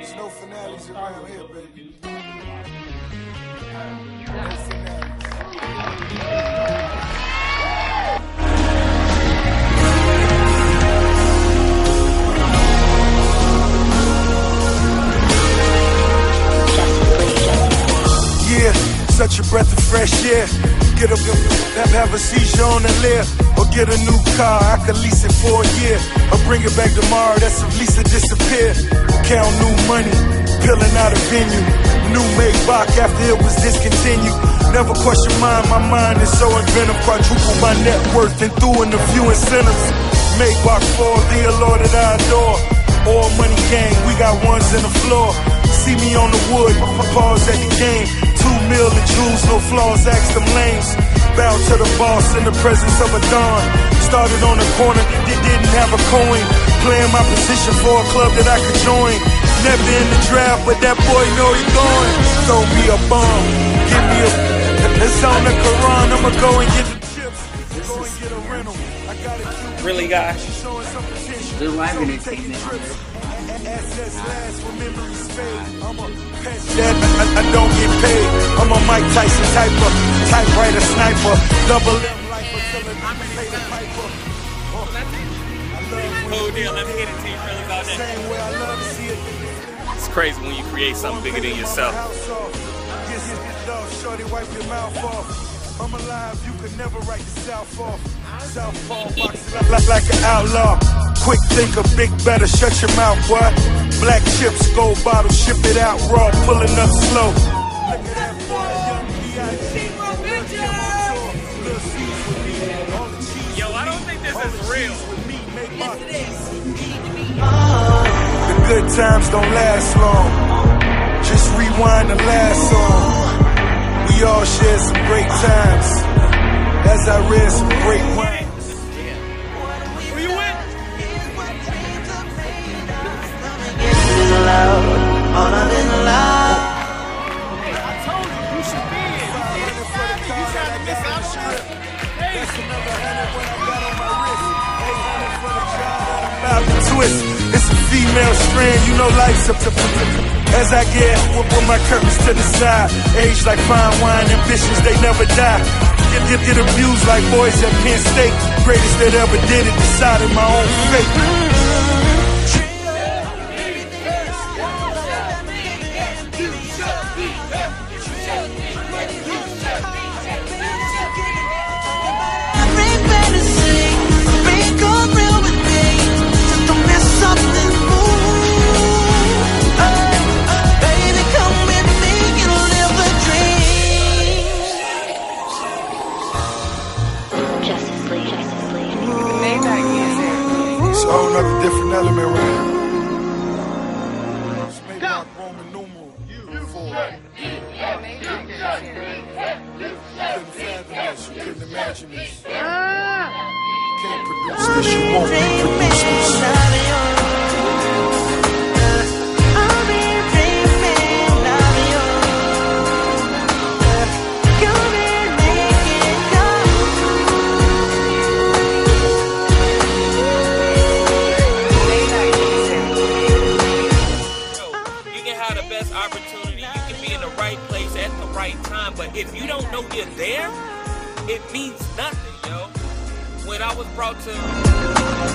There's no finales around here, baby. Such a breath of fresh air. Get up, have, have a seizure on the lair. Or get a new car, I could lease it for a year. Or bring it back tomorrow, that's if Lisa disappear. Count new money, peeling out a venue. New Maybach after it was discontinued. Never question mine, my mind is so inventive. Quadruple my net worth and threw in a few incentives. Maybach for the allure that I adore. All money gang, we got ones in the floor. See me on the wood, pause at the no flaws, ask them lames. Bow to the boss in the presence of a don. Started on the corner, di- didn't have a coin. Playing my position for a club that I could join. Never in the draft, but that boy know he going. Throw me a bomb, give me a. It's on the Quran, I'ma go and get the chips. Go and get a rental. I got a cute Really, guys? Showing some potential. There's live So entertainment on there. Assets last when memories fade. I'm a pet that I, I don't get paid. I'm a Mike Tyson type of typewriter sniper. Double M lifer till it pay the piper. Oh, I deal. Let me get it to you really about when that. same way I love to see it. It's crazy when you create something bigger than yourself. House off. Yes, yes, yes, dog. Shorty, wipe your mouth off. I'm alive, you could never write the South off. Southpaw boxing like, like, like an outlaw. Quick thinker, big better, shut your mouth, boy. Black chips, gold bottle, ship it out raw, pulling up slow. Look at that boy, young B.I.G. Lil C's with me, all the cheese Yo, I don't think this is real. me, make my The good times don't last long. Twist. It's a female strand, you know life's up to As I get with, with my curtains to the side, age like fine wine, ambitions they never die. Get, get, get abused like boys at Penn State. Greatest that ever did it, decided my own fate. A whole nother different element right here. It's made Roman numeral. You. Couldn't fathom this. You imagine this. Ah. Can't produce this. You won't reproduce this. Right time. But if you don't know you're there, it means nothing, yo. When I was brought to